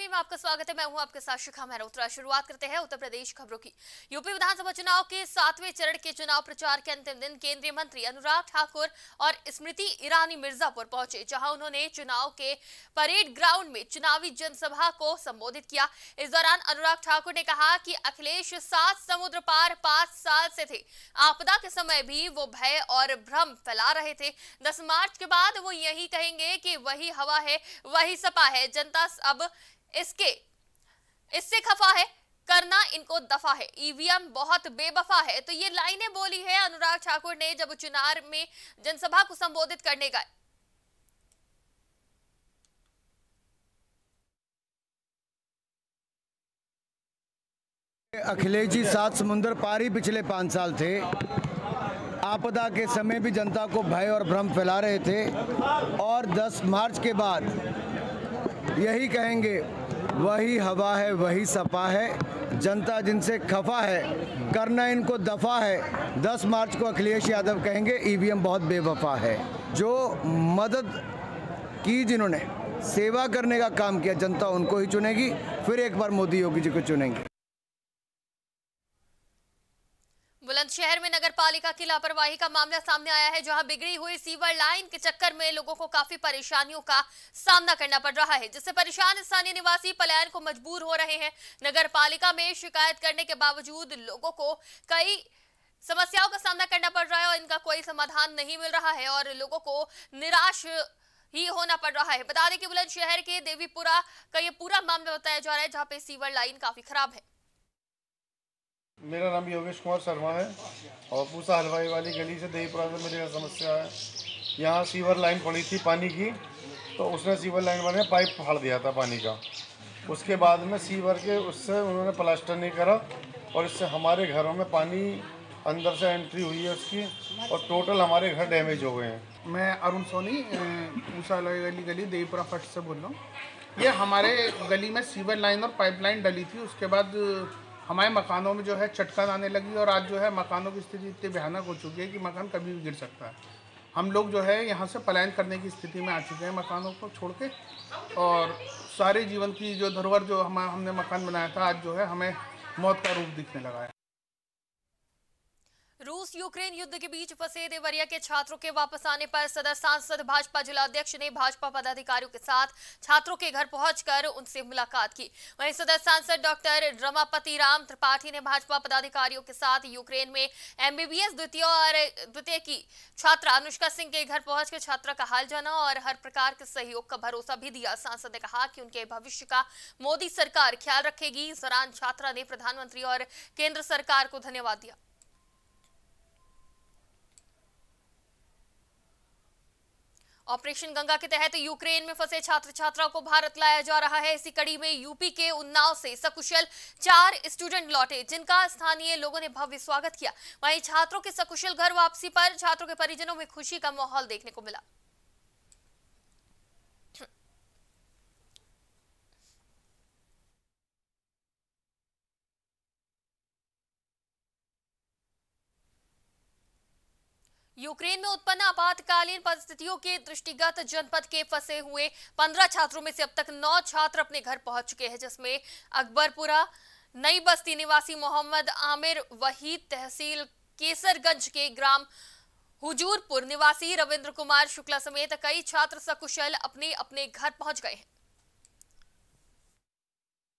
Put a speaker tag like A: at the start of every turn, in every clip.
A: TV में आपका स्वागत है। मैं हूँ आपके साथ शिखा मेहरोत्रा शुरुआत करते हैं उत्तर प्रदेश खबरों की। यूपी विधानसभा चुनाव के सातवें चरण के चुनाव प्रचार के अंतिम दिन केंद्रीय मंत्री अनुराग ठाकुर और स्मृति ईरानी मिर्जापुर पहुँचे, जहाँ उन्होंने चुनाव के परेड ग्राउंड में चुनावी जनसभा को संबोधित किया। इस दौरान अनुराग ठाकुर ने कहा कि अखिलेश सात समुद्र पार पाँच साल से थे। आपदा के समय भी वो भय और भ्रम फैला रहे थे। दस मार्च के बाद वो यही कहेंगे कि वही हवा है, वही सपा है। जनता अब इसके, इससे खफा है, करना इनको दफ़ा है। ईवीएम बहुत बेबफा है। तो ये लाइनें बोली है अनुराग ठाकुर ने जब चुनाव में जनसभा को संबोधित करने का।
B: अखिलेश जी, सात समुंदर पार ही पिछले पाँच साल थे। आपदा के समय भी जनता को भय और भ्रम फैला रहे थे और 10 मार्च के बाद यही कहेंगे वही हवा है, वही सपा है। जनता जिनसे खफा है, करना इनको दफ़ा है। 10 मार्च को अखिलेश यादव कहेंगे, ईवीएम बहुत बेवफा है। जो मदद की जिन्होंने, सेवा करने का काम किया, जनता उनको ही चुनेगी, फिर एक बार मोदी योगी जी को चुनेंगे।
A: बुलंदशहर में नगर पालिका की लापरवाही का मामला सामने आया है, जहाँ बिगड़ी हुई सीवर लाइन के चक्कर में लोगों को काफ़ी परेशानियों का सामना करना पड़ रहा है, जिससे परेशान स्थानीय निवासी पलायन को मजबूर हो रहे हैं। नगर पालिका में शिकायत करने के बावजूद लोगों को कई समस्याओं का सामना करना पड़ रहा है और इनका कोई समाधान नहीं मिल रहा है और लोगों को निराश ही होना पड़ रहा है। बता दें कि बुलंदशहर के देवीपुरा का ये पूरा मामला बताया जा रहा है, जहाँ पे सीवर लाइन काफ़ी खराब है।
C: मेरा नाम योगेश कुमार शर्मा है और पूसा हलवाई वाली गली से देवीपुरा से मेरी समस्या है। यहाँ सीवर लाइन पड़ी थी पानी की तो उसने सीवर लाइन वाले पाइप फाड़ दिया था पानी का। उसके बाद में सीवर के, उससे उन्होंने प्लास्टर नहीं करा और इससे हमारे घरों में पानी अंदर से एंट्री हुई है उसकी और टोटल हमारे घर डैमेज हो गए हैं।
D: मैं अरुण सोनी पूसा हलवाई वाली गली देवीपुरा फ़र्स्ट से बोल रहा हूँ। ये हमारे गली में सीवर लाइन और पाइपलाइन डली थी, उसके बाद हमारे मकानों में जो है चटकन आने लगी और आज जो है मकानों की स्थिति इतनी भयानक हो चुकी है कि मकान कभी भी गिर सकता है। हम लोग जो है यहाँ से पलायन करने की स्थिति में आ चुके हैं मकानों को छोड़ के और सारे जीवन की जो धरोहर जो हम, हमने मकान बनाया था, आज जो है हमें मौत का रूप दिखने लगा है।
A: रूस यूक्रेन युद्ध के बीच फंसे देवरिया के छात्रों के वापस आने पर सदर सांसद, भाजपा जिला अध्यक्ष ने भाजपा पदाधिकारियों के साथ छात्रों के घर पहुंचकर उनसे मुलाकात की। वहीं सदर सांसद डॉक्टर रमापति राम त्रिपाठी ने भाजपा पदाधिकारियों के साथ यूक्रेन में एमबीबीएस द्वितीय और द्वितीय की छात्रा अनुष्का सिंह के घर पहुंचकर छात्रा का हाल जाना और हर प्रकार के सहयोग का भरोसा भी दिया। सांसद ने कहा कि उनके भविष्य का मोदी सरकार ख्याल रखेगी। इस दौरान छात्रा ने प्रधानमंत्री और केंद्र सरकार को धन्यवाद दिया। ऑपरेशन गंगा के तहत यूक्रेन में फंसे छात्र छात्राओं को भारत लाया जा रहा है। इसी कड़ी में यूपी के उन्नाव से सकुशल चार स्टूडेंट लौटे, जिनका स्थानीय लोगों ने भव्य स्वागत किया। वहीं छात्रों के सकुशल घर वापसी पर छात्रों के परिजनों में खुशी का माहौल देखने को मिला। यूक्रेन में उत्पन्न आपातकालीन परिस्थितियों के दृष्टिगत जनपद के फंसे हुए पंद्रह छात्रों में से अब तक नौ छात्र अपने घर पहुँच चुके हैं, जिसमें अकबरपुरा, नई बस्ती निवासी मोहम्मद आमिर, वहीद तहसील केसरगंज के ग्राम हुजूरपुर निवासी रविंद्र कुमार शुक्ला समेत कई छात्र सकुशल अपने अपने घर पहुँच गए हैं।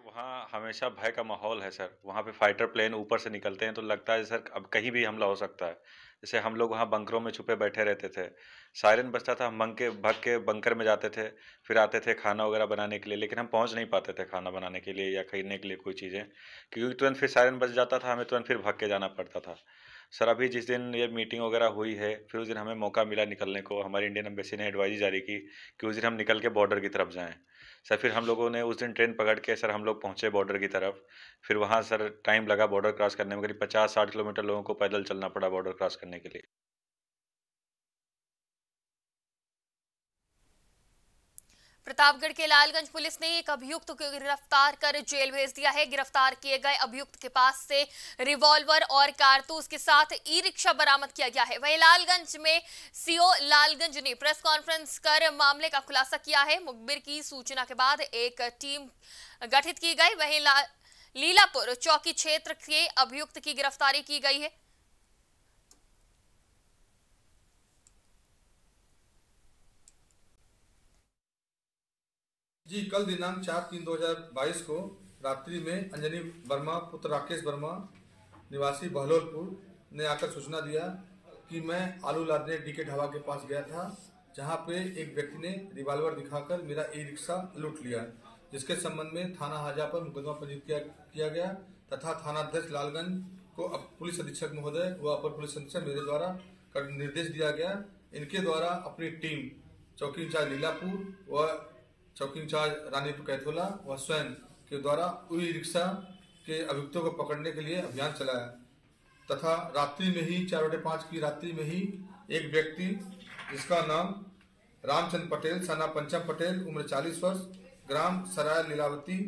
E: वहाँ हमेशा भय का माहौल है, सर। वहाँ पे फाइटर प्लेन ऊपर से निकलते हैं तो लगता है, सर, अब कहीं भी हमला हो सकता है। जैसे हम लोग वहाँ बंकरों में छुपे बैठे रहते थे। सायरन बजता था, हम बंक के भग के बंकर में जाते थे, फिर आते थे खाना वगैरह बनाने के लिए, लेकिन हम पहुँच नहीं पाते थे खाना बनाने के लिए या खरीदने के लिए कोई चीज़ें, क्योंकि तुरंत फिर सायरन बज जाता था, हमें तुरंत फिर भग के जाना पड़ता था। सर, अभी जिस दिन ये मीटिंग वगैरह हुई है, फिर उस दिन हमें मौका मिला निकलने को। हमारी इंडियन एम्बेसी ने एडवाइजी जारी की कि उस दिन हम निकल के बॉर्डर की तरफ़ जाएँ। सर, फिर हम लोगों ने उस दिन ट्रेन पकड़ के सर, हम लोग पहुँचे बॉर्डर की तरफ़। फिर वहाँ सर टाइम लगा बॉर्डर क्रॉस करने में, करीब पचास साठ किलोमीटर लोगों को पैदल चलना पड़ा बॉर्डर क्रॉस करने के लिए।
A: प्रतापगढ़ के लालगंज पुलिस ने एक अभियुक्त को गिरफ़्तार कर जेल भेज दिया है। गिरफ़्तार किए गए अभियुक्त के पास से रिवॉल्वर और कारतूस के साथ ई रिक्शा बरामद किया गया है। वहीं लालगंज में सीओ लालगंज ने प्रेस कॉन्फ्रेंस कर मामले का खुलासा किया है। मुखबिर की सूचना के बाद एक टीम गठित की गई। वहीं लीलापुर चौकी क्षेत्र के अभियुक्त की गिरफ्तारी की गई है।
F: जी कल दिनांक चार तीन दो हज़ार बाईस को रात्रि में अंजनी वर्मा पुत्र राकेश वर्मा निवासी बहलोलपुर ने आकर सूचना दिया कि मैं आलू लादने डी के ढाबा के पास गया था जहाँ पे एक व्यक्ति ने रिवाल्वर दिखाकर मेरा ई रिक्शा लूट लिया जिसके संबंध में थाना हाजा पर मुकदमा पंजीकृत किया, किया गया तथा थाना अध्यक्ष लालगंज को पुलिस अधीक्षक महोदय व अपर पुलिस अधीक्षक मेरे द्वारा निर्देश दिया गया। इनके द्वारा अपनी टीम चौकी इंचार्ज लीलापुर व चौकी इंचार्ज रानीपुर कैथोला व स्वयं के द्वारा ई रिक्शा के अभियुक्तों को पकड़ने के लिए अभियान चलाया। तथा रात्रि में ही, चार बटे पाँच की रात्रि में ही एक व्यक्ति, जिसका नाम रामचंद्र पटेल, सना पंचम पटेल, उम्र 40 वर्ष, ग्राम सराय लीलावती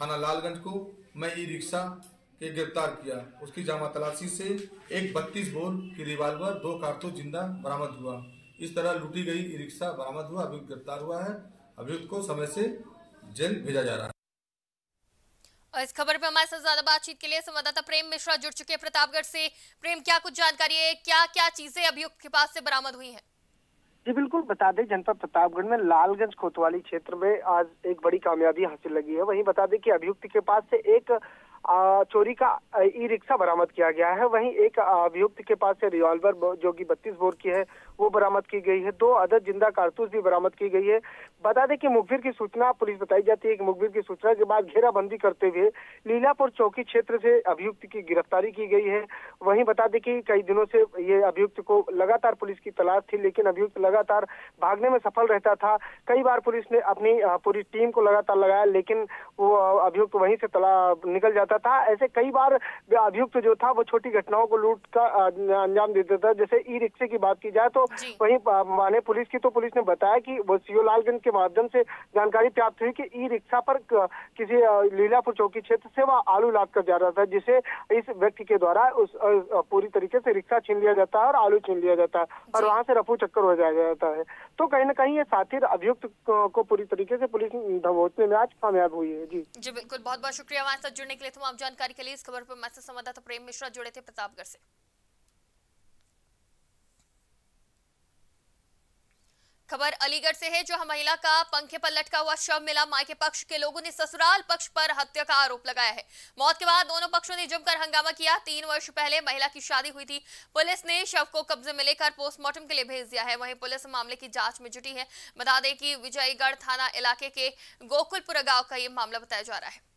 F: थाना लालगंज को मैं ई रिक्शा के गिरफ़्तार किया। उसकी जामा तलाशी से एक बत्तीस बोल की रिवाल्वर, दो कारतूस ज़िंदा बरामद हुआ। इस तरह लूटी गई ई रिक्शा बरामद हुआ, अभी गिरफ़्तार हुआ है। अभियुक्त को समय से जेल भेजा जा रहा है।
A: और इस खबर पर हमारे साथ ज़्यादा बातचीत के लिए संवाददाता प्रेम मिश्रा जुड़ चुके हैं प्रतापगढ़ से। प्रेम क्या कुछ जानकारी है? क्या क्या चीज़ें अभियुक्त के पास से बरामद हुई हैं?
G: जी बिल्कुल बता दें जनपद प्रतापगढ़ में लालगंज कोतवाली क्षेत्र में आज एक बड़ी कामयाबी हासिल लगी है। वहीं बता दें कि अभियुक्त के पास से एक चोरी का ई रिक्शा बरामद किया गया है। वहीं एक अभियुक्त के पास से रिवॉल्वर जो कि बत्तीस बोर की है, वो बरामद की गई है। दो अदद ज़िंदा कारतूस भी बरामद की गई है। बता दें कि मुखबिर की सूचना, पुलिस बताई जाती है कि मुखबिर की सूचना के बाद घेराबंदी करते हुए लीलापुर चौकी क्षेत्र से अभियुक्त की गिरफ्तारी की गई है। वहीं बता दें कि कई दिनों से ये अभियुक्त को लगातार पुलिस की तलाश थी, लेकिन अभियुक्त लगातार भागने में सफल रहता था। कई बार पुलिस ने अपनी पूरी टीम को लगातार लगाया, लेकिन वो, अभियुक्त वहीं से निकल जाता था। ऐसे कई बार अभियुक्त जो था वो छोटी घटनाओं को लूट का अंजाम दे देता था। जैसे ई रिक्शे की बात की जाए तो वहीं माने पुलिस की तो पुलिस ने बताया कि वो सीओ लालगंज के माध्यम से जानकारी प्राप्त हुई कि ई रिक्शा पर किसी लीलापुर चौकी क्षेत्र से वह आलू लाद कर जा रहा था जिसे इस व्यक्ति के द्वारा उस पूरी तरीके से रिक्शा छीन लिया जाता है और आलू छीन लिया जाता है और वहाँ से रफू चक्कर हो जाया जाता है। तो कहीं ना कहीं ये साथी अभियुक्त को पूरी तरीके से पुलिस दबोचने में आज कामयाब हुई है। जी।
A: जी बिल्कुल। बहुत बहुत शुक्रिया हमारे साथ जुड़ने के लिए। तमाम जानकारी के लिए इस खबर पर मैसेज संवाददाता प्रेम मिश्रा जुड़े थे प्रतापगढ़ से। खबर अलीगढ़ से है जो महिला का पंखे पर लटका हुआ शव मिला। मायके पक्ष के लोगों ने ससुराल पक्ष पर हत्या का आरोप लगाया है। मौत के बाद दोनों पक्षों ने जमकर हंगामा किया। तीन वर्ष पहले महिला की शादी हुई थी। पुलिस ने शव को कब्जे में लेकर पोस्टमार्टम के लिए भेज दिया है। वहीं पुलिस मामले की जाँच में जुटी है। बता दें कि विजयगढ़ थाना इलाके के गोकुलपुरा गाँव का यह मामला बताया जा रहा है।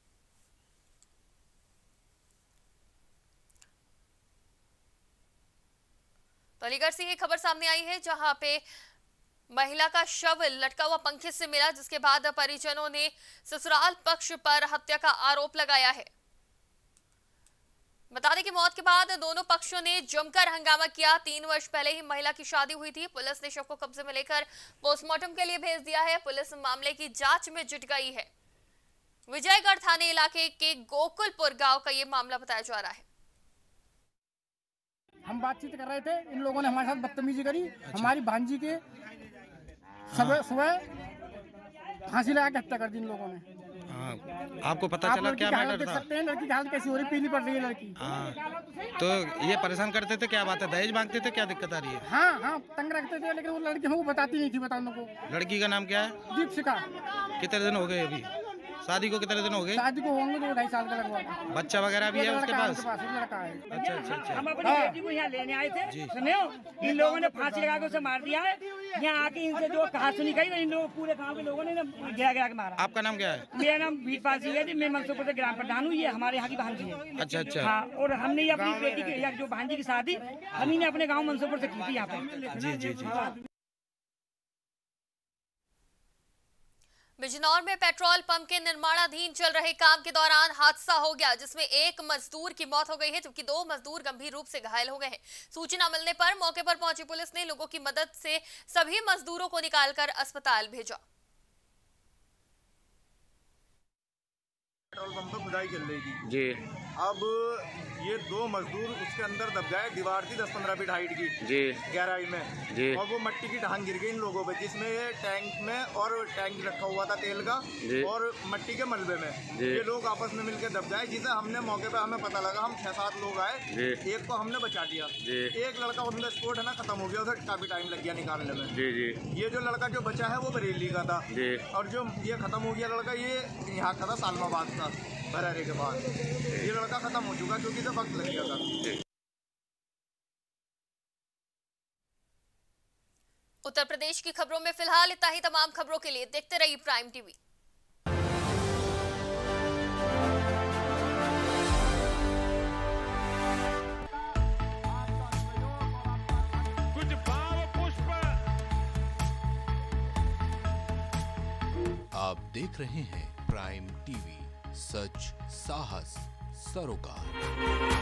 A: तो अलीगढ़ से ये खबर सामने आई है, जहाँ पे महिला का शव लटका हुआ पंखे से मिला, जिसके बाद परिजनों ने ससुराल पक्ष पर हत्या का आरोप लगाया है। बता दें कि मौत के बाद दोनों पक्षों ने जमकर हंगामा किया। तीन वर्ष पहले ही महिला की शादी हुई थी। पुलिस ने शव को कब्जे में लेकर पोस्टमार्टम के लिए भेज दिया है। पुलिस मामले की जाँच में जुट गई है। विजयगढ़ थाने इलाके के गोकुलपुर गाँव का यह मामला बताया जा रहा है।
H: हम बातचीत कर रहे थे इन लोगों ने हमारे साथ बदतमीजी करी अच्छा। हमारी भांजी के सुबह। सुबह फांसी लगा के हत्या कर दी इन लोगों ने।
I: हाँ आपको पता चला क्या मैटर
H: था? सकते हैं लड़की हालत कैसी हो रही पीली पड़ रही है लड़की।
I: हाँ तो ये परेशान करते थे क्या बात है? दहेज मांगते थे क्या दिक्कत आ रही है?
H: हाँ हाँ तंग रखते थे लेकिन वो लड़की हमको बताती नहीं थी बताने को।
I: लड़की का नाम क्या है?
H: दीपशिका
I: कितने दिन हो गए अभी? शादी को कितने दिन हो गए?
H: शादी को होंगे दो ढाई साल का लगभग
I: बच्चा वगैरह भी है उसके पास?
H: लड़का है।
I: अच्छा अच्छा अच्छा।
J: हम अपनी हाँ। बेटी को यहाँ लेने आए थे सुने इन लोगों ने फांसी लगा के उसे मार दिया है। यहाँ आके इनसे जो कहा सुनी गई इन लोगों पूरे गाँव के लोगों ने गिरा गिरा के मारा।
I: आपका नाम क्या है?
J: मेरा नाम वीरपाल सिंह है मैं मनसुखपुर से ग्राम प्रधान हूँ। ये हमारे यहाँ की बहन जी है।
I: अच्छा अच्छा।
J: हाँ और हमने अपनी बेटी की जो बहन जी की शादी हम ने अपने गाँव मनसुखपुर से की थी यहाँ पे।
I: जी जी जी।
A: बिजनौर में पेट्रोल पंप के निर्माणाधीन चल रहे काम के दौरान हादसा हो गया जिसमें एक मजदूर की मौत हो गई है जबकि दो मजदूर गंभीर रूप से घायल हो गए हैं। सूचना मिलने पर मौके पर पहुँची पुलिस ने लोगों की मदद से सभी मजदूरों को निकालकर अस्पताल भेजा।
K: पेट्रोल पंप पर खुदाई चल रही थी।
I: जी।
K: अब ये दो मजदूर उसके अंदर दब जाए दीवार थी दस पंद्रह फीट हाइट की
I: जी।
K: गहराई में।
I: जी।
K: और वो मट्टी की ढांग गिर गई इन लोगों पे जिसमें ये टैंक में और टैंक रखा हुआ था तेल का। और मट्टी के मलबे में। ये लोग आपस में मिलकर दब जाए जिसे हमने मौके पे हमें पता लगा हम छह सात लोग आए एक को हमने बचा दिया। एक लड़का ऑन द स्पॉट है ना खत्म हो गया उसे काफ़ी टाइम लग गया निकालने में।
I: जी जी।
K: ये जो लड़का जो बचा है वो बरेली का था। और जो ये खत्म हो गया लड़का ये यहाँ का था सालमाबाद का। बरारे के बाद। ये लड़का खत्म हो चुका क्योंकि इसे वक्त लग गया था।
A: उत्तर प्रदेश की खबरों में फ़िलहाल इतना ही। तमाम खबरों के लिए देखते रहिए प्राइम टीवी
L: कुछ भाव पुष्प।
M: आप देख रहे हैं प्राइम टीवी सच साहस सरोकार।